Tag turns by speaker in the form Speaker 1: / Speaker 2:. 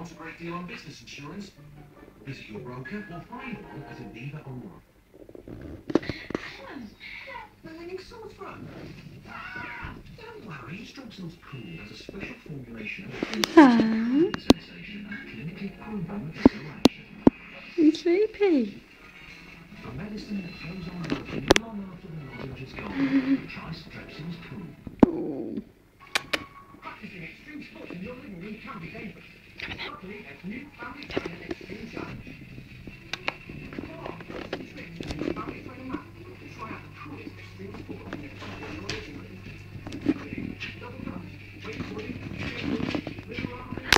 Speaker 1: Want a great deal on business insurance? Visit your broker or find one at Aviva online. The winning sore throat. Ah, Don't worry, Strepsils Cool has a special formulation of sensation and clinically proven action.
Speaker 2: You sleepy?
Speaker 1: A medicine that goes on working long after the knowledge is gone. Try Strepsils Cool.
Speaker 2: Oh.
Speaker 1: Practicing extreme sports in your living room can be dangerous. 가만히. 가만히.